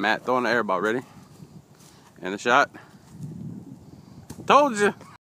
Matt throwing the air ball. Ready? And the shot. Told you.